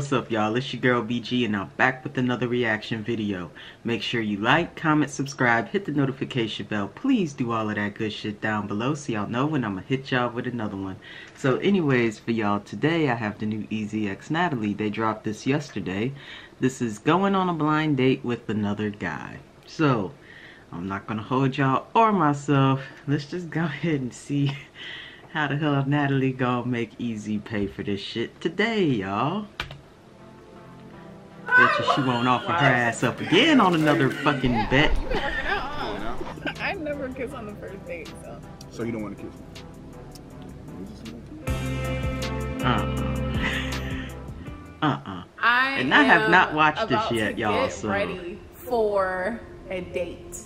What's up y'all, it's your girl BG and I'm back with another reaction video. Make sure you like, comment, subscribe, hit the notification bell. Please do all of that good shit down below so y'all know when I'm gonna hit y'all with another one. So anyways, for y'all today I have the new Ezee x Natalie. They dropped this yesterday. This is going on a blind date with another guy. So, I'm not gonna hold y'all or myself. Let's just go ahead and see how the hell Natalie gonna make Ezee pay for this shit today, y'all. Bet you she won't offer her ass up again on another fucking bet. You been working? I never kiss on the first date, so. So you don't want to kiss me? Uh-uh. Uh-uh. I And I have not watched this yet, y'all, get so- ready for a date.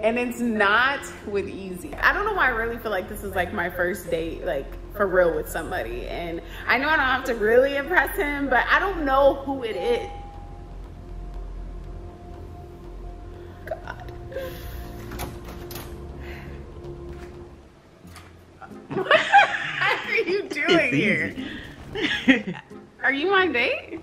And it's not with Ezee. I don't know why I really feel like this is like my first date, like for real with somebody. And I know I don't have to really impress him, but I don't know who it is. God. what are you doing here? Ezee. Are you my date?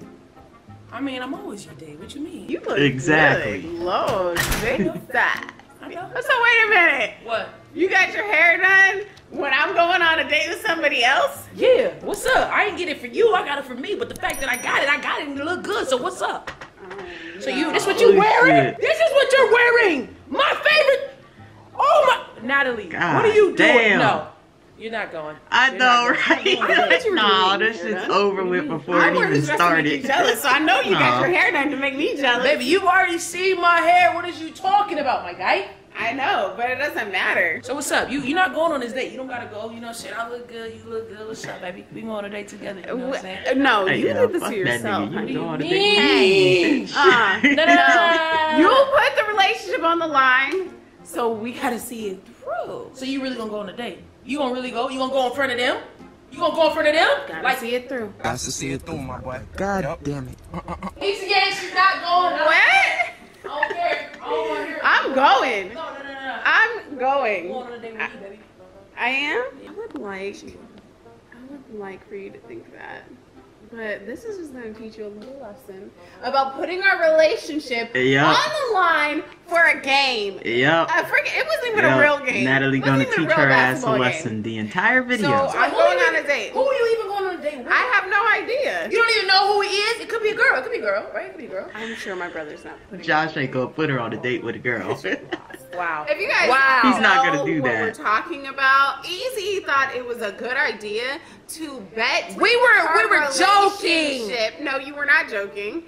I mean, I'm always your date. What you mean? You look Exactly. good. Lord, big size. So wait a minute. What? You got your hair done when I'm going on a date with somebody else? Yeah. What's up? I didn't get it for you. I got it for me. But the fact that I got it, I got it and it look good. So what's up? Oh, so you, this what you Holy wearing? shit. This is what you're wearing. My favorite. Oh my, Natalie. God what are you doing? damn. No, you're not going. I You're know, right? you were nah, doing this here, shit's huh? over with mm-hmm. before I it wear even this dress to make started. jealous, so I know you got your hair done to make me jealous. Baby, you've already seen my hair. What is you talking about, my guy? I know, but it doesn't matter. So what's up? You you're not going on this date. You don't gotta go. You know, shit. I look good. You look good. What's up, baby? We going on a date together. You know what I'm saying? No, Hey, you yo, did this to that yourself. honey. You go on a Me. date. Uh, No, no, no, no. you put the relationship on the line, so we gotta gotta see it through. So you really gonna go on a date? You gonna really go? You gonna go in front of them? You gonna go in front of them? gotta like see it through. Got to see it through, my boy. God damn it. Ezee gang, she's not going. What? I don't care. I don't want to hear. I'm going. No, no, no, no. I'm I'm going. going on a date with you, baby. I am. I would like, I would like for you to think that, but this is just going to teach you a little lesson about putting our relationship Yup. on the line for a game. Yep. I uh, forget. It wasn't even Yep. a real game. Natalie gonna teach her ass a basketball game. lesson the entire video. So I'm going on a date. Who are you even going on with? I have no idea. You don't even know who he is. It could be a girl. It could be a girl, right? It could be a girl. I'm sure my brother's not putting. Josh ain't gonna put her on a date with a girl. Wow. If you guys Wow. He's not gonna do what that. we're talking about, Ezee thought it was a good idea to bet. We were- we were joking. No, you were not joking.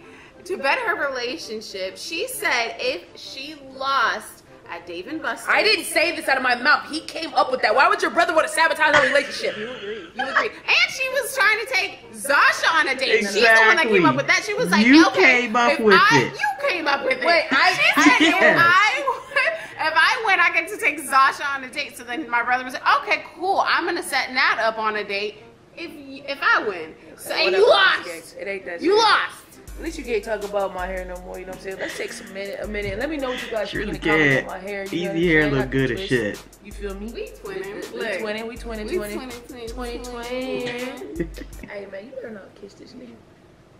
To bet her relationship, she said if she lost at Dave and Buster's, I didn't say this out of my mouth. He came up with that. Why would your brother want to sabotage our relationship? You agreed. You agreed. And she was trying to take Zasha on a date. Exactly. She's the one that came up with that. She was like, You okay, came up if with I, it. You came up with it. Wait, I- she said if Yes. I if I win, I get to take Zasha on a date. So then my brother was like, okay, cool. I'm gonna set Nat up on a date if if I win. So and you lost. It ain't that. You serious. lost. At least you can't talk about my hair no more. You know what I'm saying? Let's take some minute, a minute. Let me know what you guys She think in really the comments can. on my hair. You Ezee hair look Not the good as shit. You feel me? We twinning. We Look. twinning. We twinning. We Twinning. twinning, twinning, Twinning, twinning. twinning. Hey man, you better not kiss this nigga.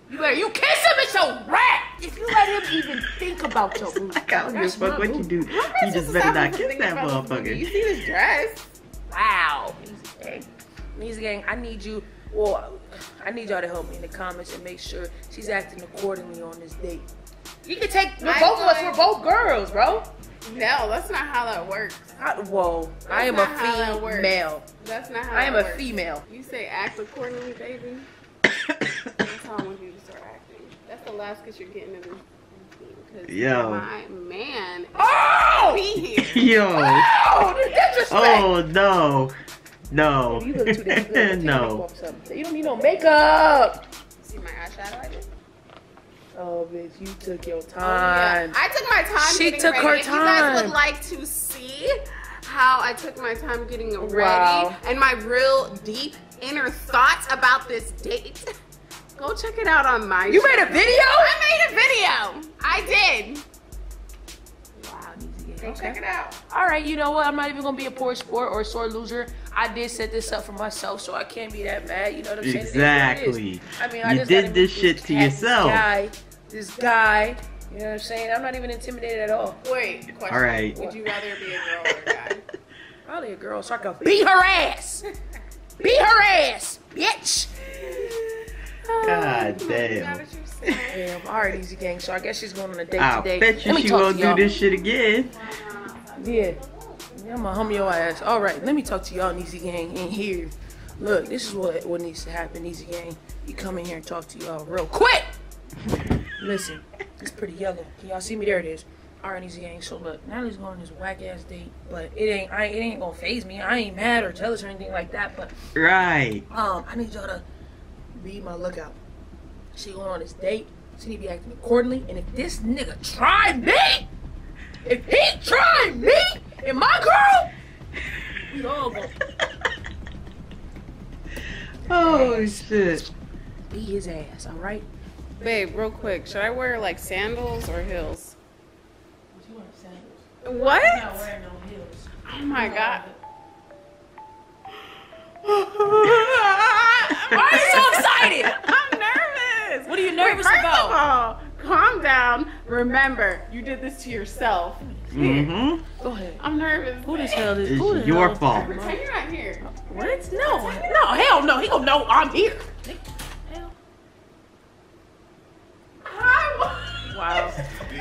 You better. You kiss him, it's a rat. If you let him even think about your boo, I don't give a fuck what you do. You just better not kiss that motherfucker. You see this dress? Wow. Ezee gang. Ezee gang, I need you, well, I need y'all to help me in the comments and make sure she's acting accordingly on this date. You can take, we're both of us, we're both girls, bro. No, that's not how that works. I, whoa, I am a not how that works. female. That's not how I am that a works. female. You say act accordingly, baby. That's how I want you to start acting. That's the last kiss you're getting of this. Because Yo. my man Oh! be here. Yo. Oh, the disrespect! Oh no. No. You look too damn good. Take your makeup no. You don't need no makeup. See my eyeshadow I did? Oh, bitch, you took your Oh, time. yeah. I took my time. She took ready. her If you guys would like to see how I took my time getting ready Wow. and my real deep inner thoughts about this date, go check it out on my. You made a video? I made a video. I did. Wow, Ezee game. Go check it out. All right, you know what? I'm not even gonna be a poor sport or a sore loser. I did set this up for myself, so I can't be that mad. You know what I'm saying? It is what it is. Exactly. I mean, I You just did gotta this shit to yourself. This guy, this guy. You know what I'm saying? I'm not even intimidated at all. Wait, question. All right. Would you rather be a girl or a guy? Probably a girl, so I can beat her ass. beat her ass, bitch. God Now damn. that you say Damn. All right, Ezee gang. So I guess she's going on a date I today. bet you Let me she talk won't to y'all. do this shit again. Yeah. Yeah, I'm gonna hum your ass. All right, let me talk to y'all, Ezee Gang, in here. Look, this is what what needs to happen, Ezee Gang. You come in here and talk to y'all real quick. Listen, it's pretty yellow. Can y'all see me? There it is. All right, Ezee Gang. So look, Natalie's going on this whack ass date, but it ain't I, it ain't gonna phase me. I ain't mad or jealous or anything like that. But Right. um, I need y'all to be my lookout. She going on this date. She need to be acting accordingly. And if this nigga try me, if he try me and my girl, we all gonna Oh shit. beat his ass. All right. Babe, real quick, should I wear like sandals or heels? What? wearing no heels. Oh my god. Why are you so excited? I'm nervous. What are you Wait, nervous first about? Of all, calm down. Remember, you did this to yourself. Mm-hmm. Go ahead. I'm nervous. Who the hell is? Who It's your fault. Pretend you're not here. What? No, no, hell no. He gonna know I'm here. Hell. Hi. Wow.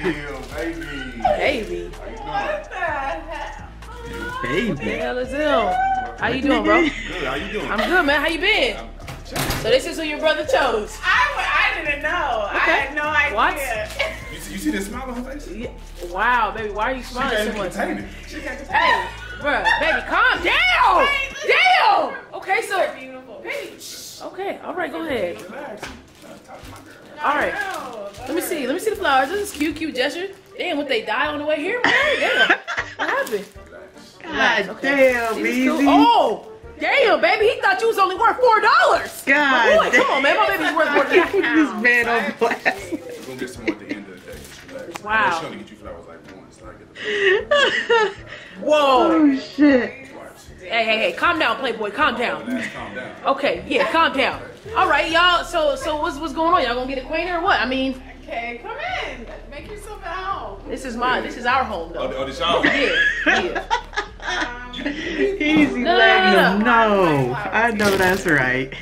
Deal, baby. Baby. What the hell? The Baby. hell is him? How you doing, bro? Good. How you doing? I'm good, man. How you been? So this is who your brother chose. I, I didn't know. I had no idea. What? You see, you see the smile on her face? Yeah. Wow, baby, why are you smiling can't so even much? contain it. She can't contain Hey, bruh, baby, calm down. Damn. Okay, so You're beautiful. Baby. okay, all right, go ahead. Relax. Talk to my girl. All right, let me see. Let me see the flowers. This is cute, cute gesture. Damn, what they die on the way here? Damn, what happened? God Okay. damn, This cool. Oh, damn, baby, he thought you was only worth four dollars. God boy, come on, man, my baby's worth more than Put that. this man on blast. We're gonna get some more at the end of the day. Just relax. Wow. She only get you flowers like once. So I get the Whoa. Oh shit. watch. Hey, hey, hey, calm down, Playboy, calm down. Calm down. Okay, yeah, calm down. All right, y'all. So, so what's what's going on? Y'all gonna get acquainted or what? I mean, Okay, come in. Make yourself at home. this is my, this is our home Oh, though. the- oh, the shower. Yeah, yeah. Um, Ezee No, letting no, him no. know. I know that's right.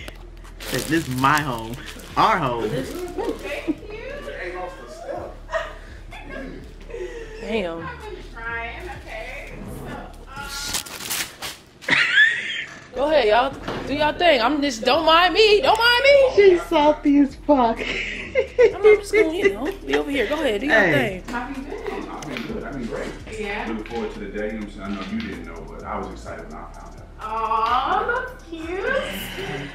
This is my home. Our home. thank you. Ain't off the step. Damn. I've trying. Okay. Um, Go ahead, y'all. Do y'all thing. I'm just don't mind me. Don't mind me. She's salty as fuck. I'm, I'm just gonna, you know, be over here. Go ahead, do your Hey. thing. how have you been? I've been good. I've been great. Yeah. Looking forward to the day. You know what I'm saying? I know you didn't know, but I was excited when I found out. Aw, that's cute.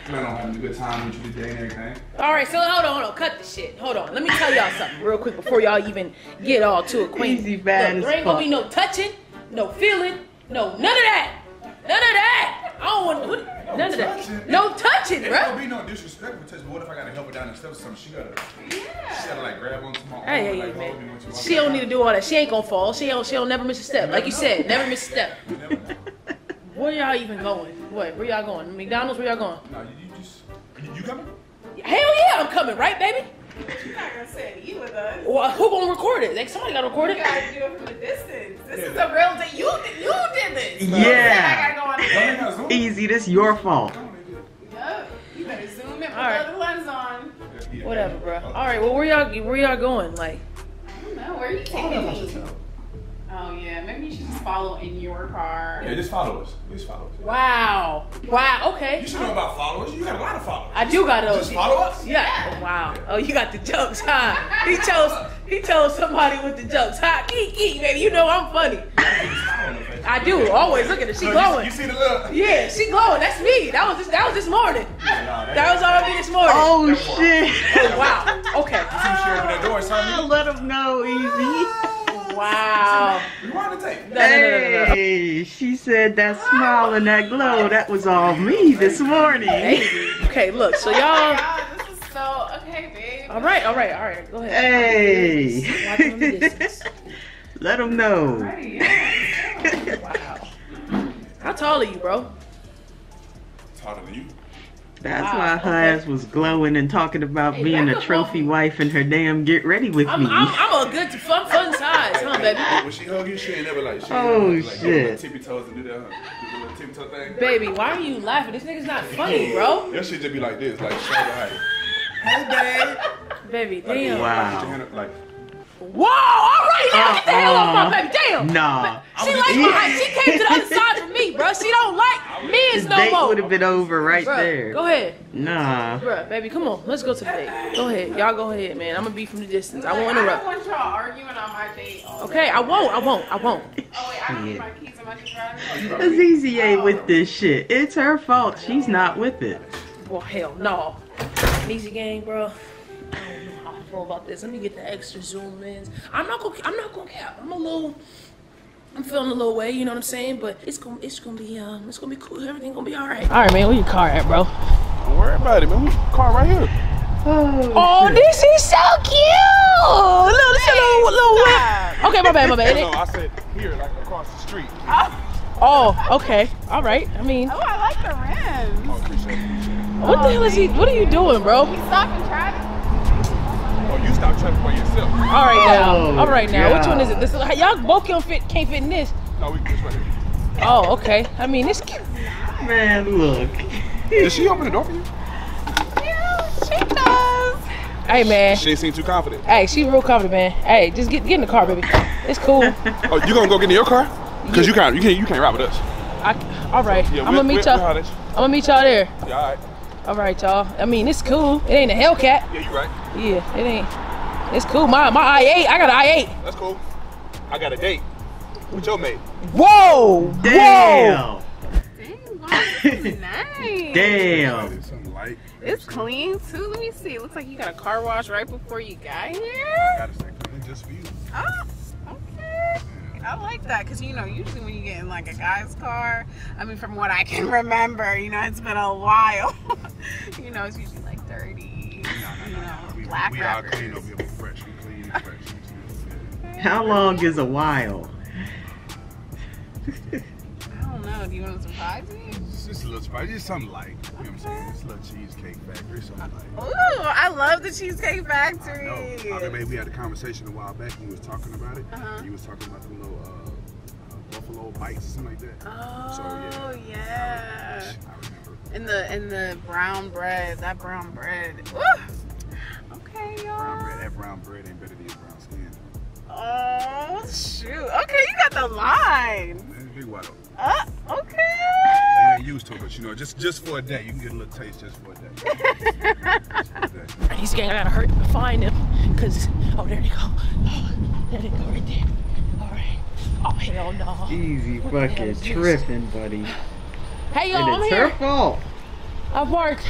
Plan on having a good time with you today and everything. All right, so hold on, hold on. Cut the shit. Hold on. Let me tell y'all something real quick before y'all even get all too acquainted. Ezee bad Look, there ain't gonna be no touching, no feeling, no none of that. None of that. I don't want what, none of that. No touching, There's Don't be no disrespect because what if I gotta help her down the steps or something? She gotta, she gotta like grab onto my arm, Hey, hey, like hey, man. when you walk She don't need to do all that. She ain't gonna fall. She don't. She don't never miss a step. Like you said, never miss a step. You never know. Where y'all even going? What? Where y'all going? McDonald's? Where y'all going? No, you, you just, you, you coming? Hell yeah, I'm coming, right, baby? You're not gonna sit and eat with us. Well, who gonna record it? Like somebody gotta record it. You it. gotta do it from a distance. This is a real thing. You did, you did this. Yeah. I gotta go on Don't there. they got Zoom? Ezee, this your fault. Don't they do Yup. You better zoom in, put All right. the other lens on. Whatever, bro. All right. Well, where y'all where y'all going? Like, I don't know. Where are you taking me? Oh yeah, maybe you should just follow in your car. Yeah, just follow us. Just follow us. wow, wow. Okay. You should know about followers. You got a lot of followers. I do got those. Just follow us. Yeah. Oh, wow. Oh, you got the jokes, huh? He chose he chose somebody with the jokes, huh? Eek, eek, baby. You know I'm funny. I do. Always look at her. She So you- glowing. You, see the look? Yeah, she glowing. That's me. That was this, that was this morning. That was all me this morning. Oh shit. Oh, wow. Okay. See she opened that door, son. Let him know, Ezee. Wow. Rewind the tape. Hey, she said that smile and that glow, that was all me this morning. Okay, look. So Oh y'all. this is so okay, babe. All right, all right, all right. Go ahead. Hey. Watch from the distance. Let them know. How tall are you, bro? Taller than you. That's Wow, why her okay. ass was glowing and talking about Hey, being a trophy wife and her damn get ready with I'm, me. I'm, I'm a good fun fun size, huh, baby? When she hug you, she ain't never like. She Oh, ain't never, like, shit. do the tippy toes and do that. huh? Do the little tippy toe thing. Baby, why are you laughing? This nigga's not funny, bro. Your shit just be like this, like shoulder height. Hey, babe. Baby, Like, damn. Wow. Put your hand up, like. Whoa! All right, now get the uh, hell off my uh, baby. Damn. Nah. She like my height. She came to the other side for me, bro. She don't like This men's no date more. would have been over right Bruh, there. Go ahead. Nah. Bro, baby, come on. Let's go to the date. Go ahead. Y'all go ahead, man. I'm gonna be from the distance. I won't interrupt. I don't want y'all arguing on my date. all Okay, I won't. I won't. I won't. day. Oh wait, I don't need my keys. Am I just driving? Azizi ain't with this shit. It's her fault. She's not with it. Well, hell no. Ezee game, bro. I don't know how I feel about this. Let me get the extra zoom lens. I'm not gonna. I'm not gonna cap. I'm a little. I'm feeling a little way. You know what I'm saying? But it's gonna. It's gonna be. Um. It's gonna be cool. Everything gonna be all right. All right, man. Where your car at, bro? Don't worry about it, man. We car right here. Oh, this is so cute. Look, this is a little, little whip. Okay, my bad, my bad. No, I said here, like across the street. Oh, okay. All right. I mean, Oh, I like the rims. Oh, appreciate it. what the hell is he? What are you doing, bro? We stopping traffic. You stop traffic by yourself. All right now. Oh, All right now. Which one is it? This y'all both can't fit can't fit in this. No, we this right here. Oh, okay. I mean, this. Man, look. Did she open the door for you? Yeah, she does. Hey man. She ain't seem too confident. Hey, she real confident, man. Hey, just get get in the car, baby. It's cool. Oh, you gonna go get in your car? Cause you can't, you can't, you can't ride with us. I, all right. Yeah, I'm gonna meet y'all. we'll holler at I'm gonna meet y'all there. Yeah, all right. All right, y'all. I mean, it's cool. It ain't a Hellcat. Yeah, you right. Yeah, it ain't. It's cool. My my i8. I got an i8. That's cool. I got a date with your mate. Whoa! Whoa! Damn. Dang, wow, nice. Damn. It's clean too. Let me see. It looks like you got a car wash right before you got here. Got a second just for you. Oh, okay. I like that because you know usually when you get in like a guy's car, I mean from what I can remember, you know it's been a while. you know it's usually like dirty, you know, We, black we are wrappers. clean over here. We fresh. We clean fresh. How long is a while? I don't know. Do you want to surprise me? It's just a little spicy. Just something light. You know what I'm saying? It's a little cheesecake factory. Something light. Ooh, I love the Cheesecake Factory. No, I remember we had a conversation a while back and we was talking about it. Uh-huh. You was talking about the little uh, uh, buffalo bites, something like that. Oh So, yeah. yeah. I remember. And the and the brown bread, that brown bread. Ooh. That brown bread ain't better than your brown skin. Oh shoot. Okay, you got the line. Man, big white. Uh, okay. You ain't used to it, but you know, just just for a day, you can get a little taste just for a day. just for a day. He's gang. I gotta hurt find him. Cause oh, there they go. Oh, there they go right there. All right. Oh hell no. Ezee What fucking tripping, buddy. Hey yo, And I'm it's here. her fault. I parked.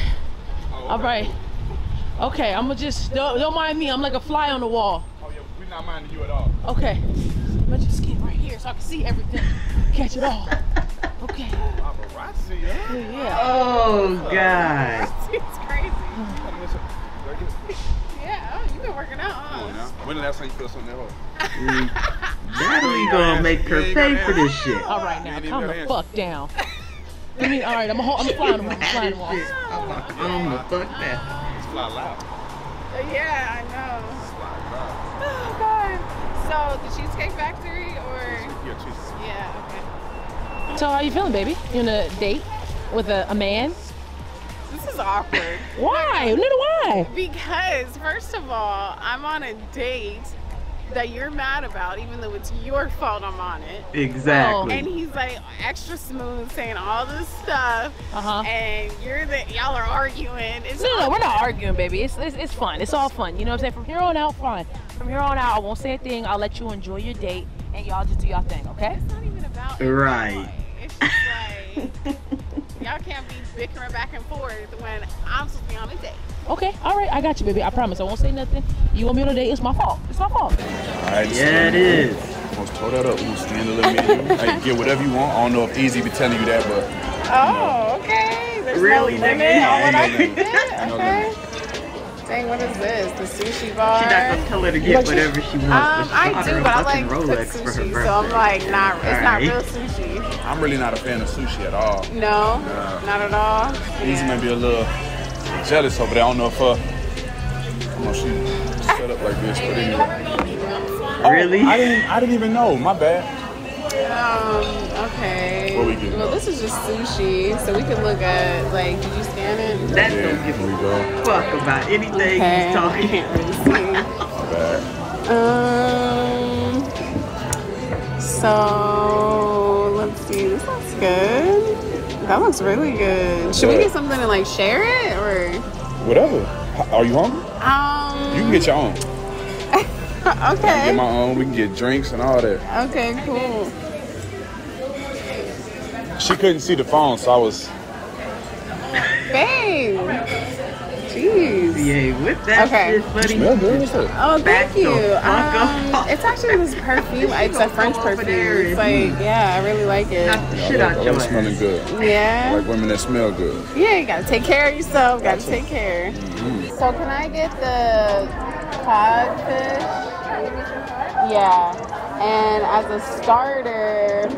Oh, All right. Okay, I'm gonna just don't, don't mind me. I'm like a fly on the wall. Oh yeah, we're not minding you at all. Okay. I'm gonna just get right here so I can see everything. Catch it all. Okay. Paparazzi, huh? Yeah. Oh, God. It's crazy. Come listen. Right here. Yeah, oh, you've been working out, huh? Oh, now. When the last time you felt something that hard? Mm. Natalie gonna make her pay for this shit. All right now, calm the hands. fuck down. I mean, all right, I'm a, I'm flying them. I'm flying them off. I'm the fuck that. It's fly loud. Yeah, I know. It's fly loud. Oh god. So the Cheesecake Factory or Yeah, Jesus. yeah, okay. So how are you feeling, baby? You on a date with a, a man? This is awkward. Why? Neither why? Because first of all, I'm on a date that you're mad about, even though it's your fault I'm on it. Exactly. And he's like extra smooth saying all this stuff. Uh huh. And you're the y'all are arguing. It's No, no, we're not arguing, baby. It's, it's it's fun. It's all fun. You know what I'm saying? From here on out, fun. From here on out, I won't say a thing. I'll let you enjoy your date, and y'all just do y'all thing, okay? It's not even about Right. enjoy. Can't be bickering back and forth when I'm supposed to be on a date. Okay. All right. I got you, baby. I promise. I won't say nothing. You want me on a date? It's my fault. It's my fault. Alright, Yeah, it is. Let's pull that up. We'll stand a little bit. Hey, get whatever you want. I don't know if Ezee be telling you that, but Oh, okay. There's Really, no limit nigga? on what I Ain't no can limit. get. Ain't no Okay. Limit. Dang, what is this? The sushi bar? She not gonna tell her to get whatever she wants, Um, but I do, but I fucking like cooked Rolex for her sushi, birthday. so I'm like, not. It's not Alright. real sushi. I'm really not a fan of sushi at all. No, No. not at all. Ezee Yeah. may be a little jealous over there. I don't know if uh, I don't know if she set up like this, but anyway. Really? I didn't. I didn't even know. My bad. Um, okay. What we getting? Well, this is just sushi, so we can look at, like, did you scan it? That Yeah, don't give a fuck about anything Okay, he's talking. can't really see. My bad. Um, so let's see. This looks good. That looks really good. Should we get something to like share it or? Whatever. Are you hungry? Um. You can get your own. I can Okay. get my own. We can get drinks and all that. Okay. Cool. She couldn't see the phone, so I was. Babe. Jeez. Yeah, with that Okay. shit, buddy. Smell good. Oh, thank you. Um, it's actually this perfume. It's a French perfume. It's like, yeah, I really like it. Knock the I shit like, I like smelling good. Yeah. I Yeah. like women that smell good. Yeah, you gotta take care of yourself. Gotta Gotcha. take care. Mm-hmm. So can I get the codfish? Yeah. And as a starter,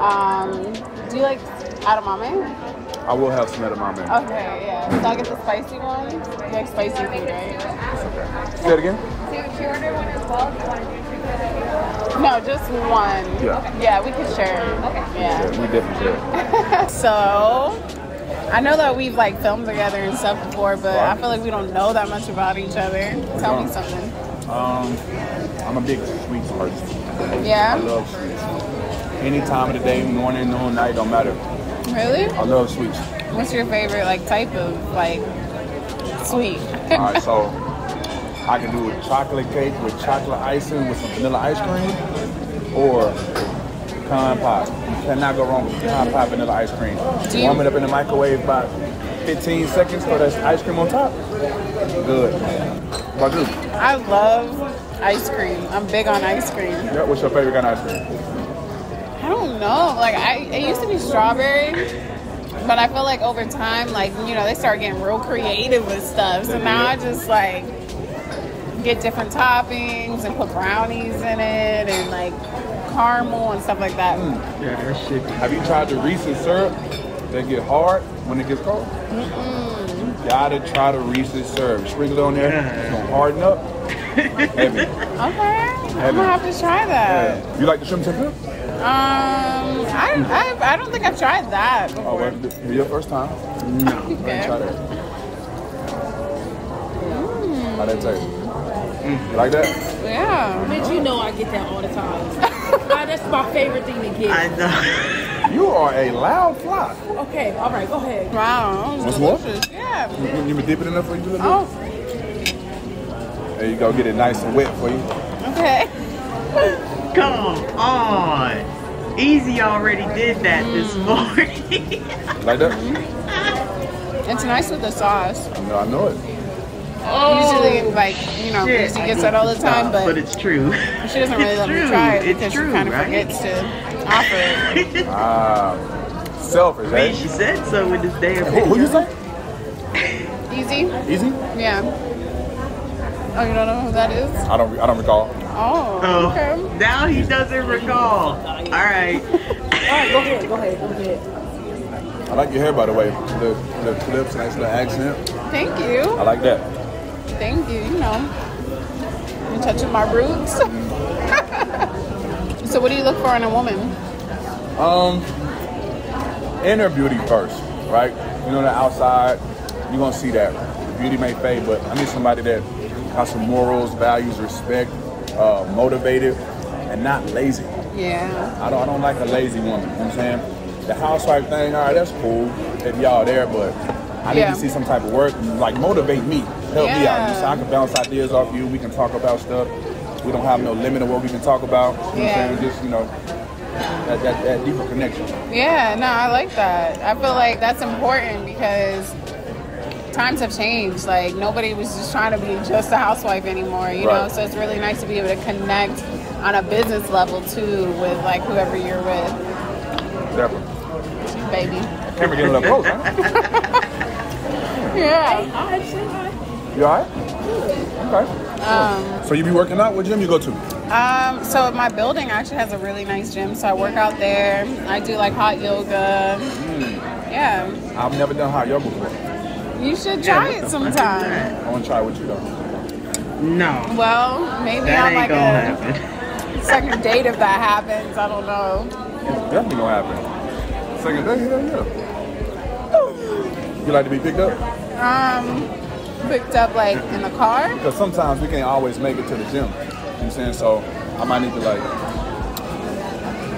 um, do you like edamame? I will have some edamame. Okay, yeah. So I'll get the spicy one. You like spicy food, right? Say it again. Do you order one as well? No, just one. Yeah. Yeah, we could share. Okay. Yeah, Yeah. we definitely should. So, I know that we've like filmed together and stuff before, but I feel like we don't know that much about each other. Tell me don't. something. Um, I'm a big sweets person. Yeah. I love sweets. Any time of the day, morning, noon, night, don't matter. Really? I love sweets. What's your favorite like type of like sweet? All right, so I can do a chocolate cake with chocolate icing with some vanilla ice cream, or pecan pie. You cannot go wrong with pecan pie vanilla ice cream. Do Warm it up in the microwave about 15 seconds for that ice cream on top. Good. What? I love ice cream. I'm big on ice cream. Yeah, what's your favorite kind of ice cream? I don't know. Like I, it used to be strawberry, but I feel like over time, like you know, they start getting real creative with stuff. So now I just like get different toppings and put brownies in it and like caramel and stuff like that. Mm, yeah, that shit. Have you tried the Reese's syrup? They get hard when it gets cold. Gotta try the Reese's syrup. Sprinkle it on there. It's gonna harden up. Heavy. Okay, I'm gonna have to try that. Yeah. You like the shrimp tempura? Um, I, I I don't think I've tried that Oh, well, this is your first time. No. Okay. Try that. How that taste? You like that? Yeah. Bitch, you know I get that all the time. Ah, that's my favorite thing to get. I get. know. You are a loud fly. Okay, all right, go ahead. Wow, that was more? Yeah. You, you been dipping enough for you? a little bit? Oh, There you go. Get it nice and wet for you. okay. Come on. Ezee already did that this Mm. morning. Like that? It's nice with the sauce. I know, I know it. Usually, like you know, Shit, Lucy I gets that all to the time, stop, but but it's true. she doesn't really It's let me true. try it It's because true, she kind of right? forgets to offer it. Ah, selfish, I mean, eh? she said so in this damn Who, video. who you say? Ezee, Ezee? yeah. Oh, you don't know who that is? I don't. I don't recall. Oh, Oh, okay. now he doesn't recall. All right. All right, go ahead, go ahead, go ahead. I like your hair, by the way. The the clips, nice little accent. Thank you, I like that. thank you. You know, you're touching my roots. so, what do you look for in a woman? Um, inner beauty first, right? You know, the outside, you're gonna see that beauty may fade, but I need somebody that has some morals, values, respect, uh, motivated, and not lazy. Yeah. I don't, I don't like a lazy woman. You know what I'm saying? The housewife thing, all right, that's cool if y'all there, but I need Yeah. to see some type of work, like motivate me, help me out. So I can bounce ideas off you. We can talk about stuff. We don't have no limit of what we can talk about. You know what I'm Yeah. saying? Just you know, that, that, that deeper connection. Yeah, no, I like that. I feel like that's important because times have changed. Like nobody was just trying to be just a housewife anymore, you know. So it's really nice to be able to connect on a business level too with like whoever you're with, Definitely. baby. Camera getting a little close, huh? Yeah. Hi, say hi. You alright? Okay. Um, So you be working out? What gym you go to? um, so my building actually has a really nice gym, so I work out there. I do like hot yoga. Yeah, I've never done hot yoga before. You should try what it the fuck is sometime. that? I want to try with you though. No. Well, maybe That on like a happen. second date if that happens. I don't know. It's definitely gonna happen. Second date, hell yeah. You like to be picked up? Um, picked up like in the car. Because sometimes we can't always make it to the gym. You know what I'm saying? So I might need to like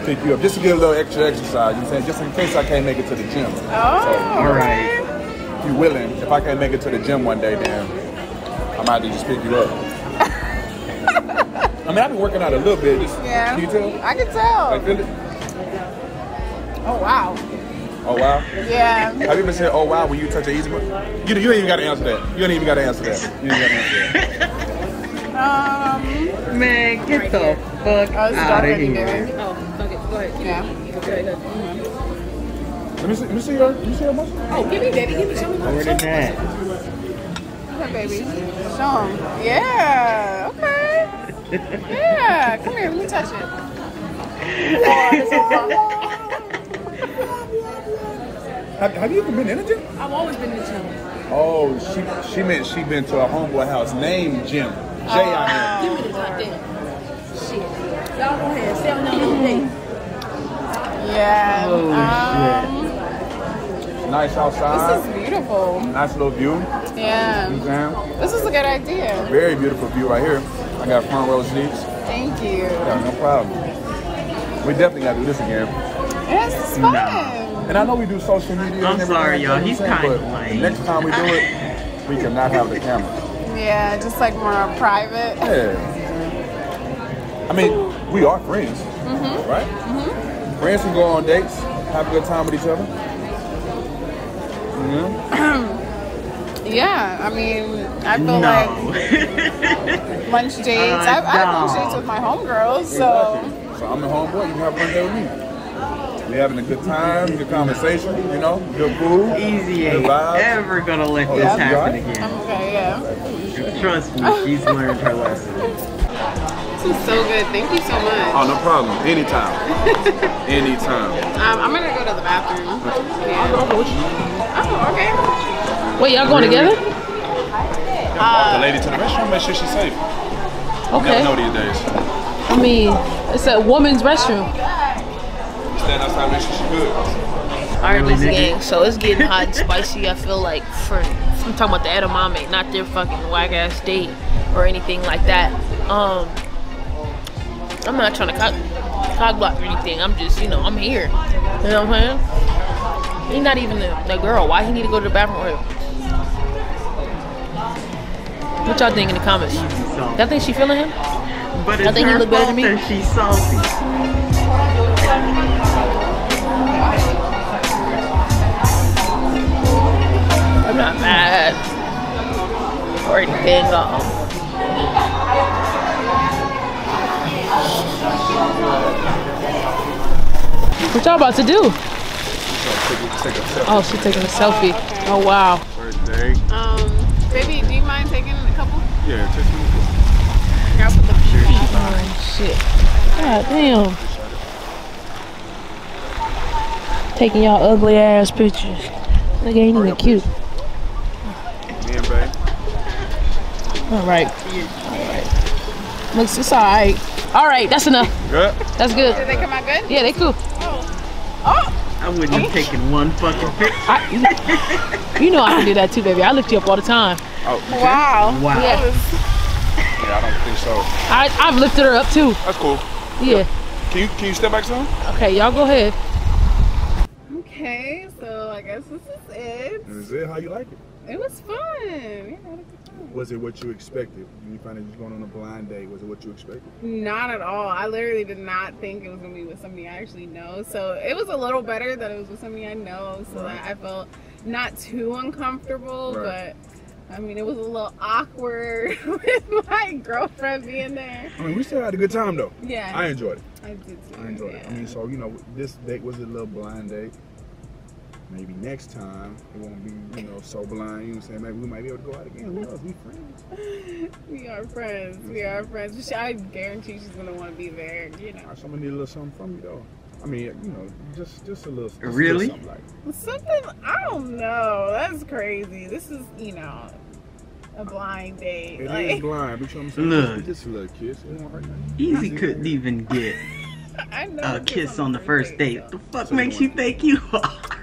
pick you up just to get a little extra exercise. You know what I'm saying? Just in case I can't make it to the gym. Oh, All right. If you're willing, if I can't make it to the gym one day, then I might just pick you up. I mean, I've been working out a little bit. Just, Yeah, Can you tell? I can tell. Like, feel it? Oh wow. Oh, wow. Yeah. Have you ever said, oh, wow, when you touch an easy one? You, you ain't even got to answer that. You ain't even got to answer that. You ain't got to answer that. Um. Man, get the fuck Oh, out of than here. Oh, fuck it. Go ahead. Yeah. Go ahead. Let me see, let me see your, let me see your muscle. Oh, give me, baby. Give me some. More than that. Okay, baby. Show 'em. Yeah. Okay. Yeah. Come here. Let me touch it. Oh, have, have you ever been in a gym? I've always been in the gym. Oh, she she meant she been to a homeboy house named Jim. Jay out oh. Give me the goddamn shit. Y'all go ahead. Stay on another day. Yeah. Holy um, here. Nice This is beautiful. Nice little view. Yeah. You know what I'm saying? This is a good idea. Very beautiful view right here. I got front row seats. Thank you. Yeah, no problem. We definitely gotta do this again. Yes, it's fun. And I know we do social media. I'm and sorry, y'all. He's you know what I'm kinda saying? Lame. the next time we do it, we cannot have the camera. Yeah, just like more private. Yeah. I mean, we are friends, right? Mm -hmm. Friends can go on dates, have a good time with each other. Yeah. Yeah, I mean, I feel No. like lunch dates. Uh, I've, I have lunch dates with my homegirls, so Exactly. So I'm the homeboy. You can have one day with me. We're having a good time, good conversation. You know, good food. Ezee good ain't vibes. ever gonna let Oh, this yeah, happen alright? again. I'm okay. Yeah, Trust me, she's learned her lesson. this is so good. Thank you so much. Oh, no problem. Anytime. Anytime. Um, I'm gonna go to the bathroom. Yeah. Oh, okay. Wait, y'all going together? the lady to the restroom, make sure she's safe. Okay. Never know these days. I mean, it's a woman's restroom. Stand outside, make sure she's good. Alright, listen, gang. So it's getting hot and spicy. I feel like for I'm talking about the edamame, not their fucking whack ass date or anything like that. Um, I'm not trying to cock, cock block or anything. I'm just, you know, I'm here. You know what I'm saying? He's not even the, the girl. Why he need to go to the bathroom with him? What y'all think in the comments? Y'all think she feeling him? But I it's think he her look better than me. she's salty. I'm not mad. Already been gone. What y'all about to do? Take a sip. Oh, she's taking a selfie. Oh wow. First day. Um, baby, do you mind taking a couple? Yeah, take some. I'll put the Oh shit. God damn. Taking y'all ugly ass pictures. Nigga ain't even cute. Me and Bay. Alright. Alright. Looks it's alright. Alright, that's enough. Good? That's good. Did they come out good? Yeah, they cool. I wouldn't have taken one fucking picture. I, you know I can do that too, baby. I lift you up all the time. Oh, Wow. Wow. Yeah. Yeah, I don't think so. I, I've lifted her up too. That's cool. Yeah. Can you can you step back some? Okay, y'all go ahead. Okay, so I guess this is it. Is it how you like it? It was fun. Yeah, I had a good time. Was it what you expected? When you find out you're going on a blind date, was it what you expected? Not at all. I literally did not think it was gonna be with somebody I actually know. So it was a little better that it was with somebody I know, so that I felt not too uncomfortable. Right. But I mean, it was a little awkward with my girlfriend being there. I mean, we still had a good time though. Yeah, I enjoyed it. I did too. I enjoyed it. I mean, so you know, this date was a little blind date. Maybe next time it won't be, you know, so blind. You know what I'm saying? Maybe we might be able to go out again. Who knows? We friends. We are friends. We are friends. She- I guarantee she's gonna want to be there. You know, All right, so I'm gonna need a little something from you though. I mean, you know, just just a little. Just a little Really? something like. something. I don't know. That's crazy. This is, you know, a blind date. It is like, blind, but you know what I'm saying? Look. Just a little kiss. It won't hurt nothing. Ezee couldn't even get I know. a kiss on the first date. What the fuck So makes you think you are?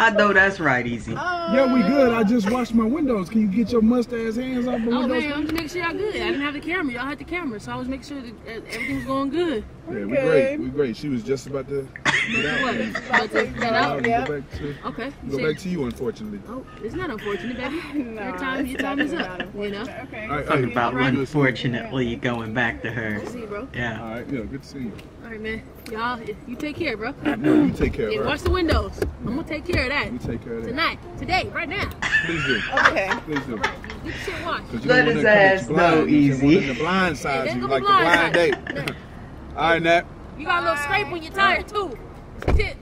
I know that's right, Ezee. Yeah, we good. I just washed my windows. Can you get your mustache hands off the Oh windows? man, I'm just making sure y'all good. I didn't have the camera. Y'all had the camera, so I was making sure that uh, everything was going good. Yeah, we good. great. We great. She was just about to get out. What? About to get out? we Yep. go back to Okay. go Shit. back to you, unfortunately. Oh, it's not unfortunate, baby. No, your time, your time is up. You know. Okay. All right, Talking hey, about good to unfortunately going back to her. See, bro. Yeah. All right, yeah, good to see you. All right, man. Y'all, you take care, bro. No, you take care of Yeah, her. watch the windows. I'm gonna take care of that You take care of that. tonight, today, right now. Please do. Okay. Please do. Get your shit washed. 'Cause you Let don't want his her to come at ass you know, You just easy. want her to blind Yeah, side they you like be the blind blind date. Side. All right, Nat. You got a little scrape on your tire too. It's a tip.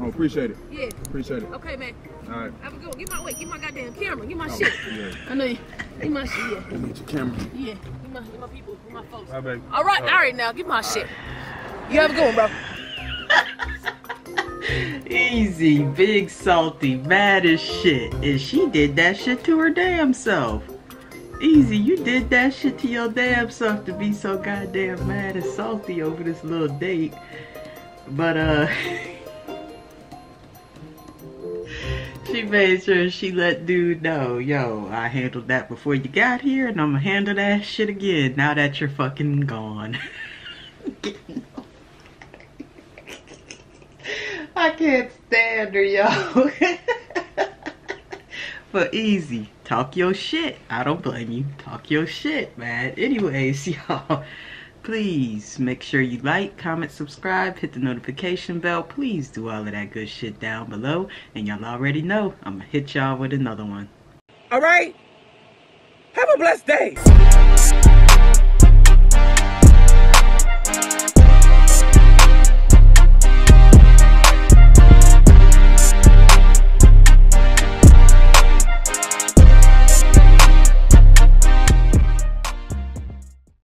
Oh, appreciate it. Yeah. Appreciate it. Okay, man. All right. Have a good one. Get my wait. Get my goddamn camera. Get my Oh, shit. yeah. I know you. Get my shit. Yeah. You need your camera. Yeah. Get my, get my people. Get my folks. Bye, baby. All right. All right. Now get my shit. You have a good one, bro. Ezee, big salty, mad as shit. And she did that shit to her damn self. Ezee, you did that shit to your damn self to be so goddamn mad and salty over this little date. But uh She made sure she let dude know, yo, I handled that before you got here and I'ma handle that shit again now that you're fucking gone. I can't stand her, yo. but Ezee. Talk your shit. I don't blame you. Talk your shit, man. Anyways, y'all, please make sure you like, comment, subscribe, hit the notification bell. Please do all of that good shit down below. And y'all already know, I'm gonna hit y'all with another one. All right? Have a blessed day.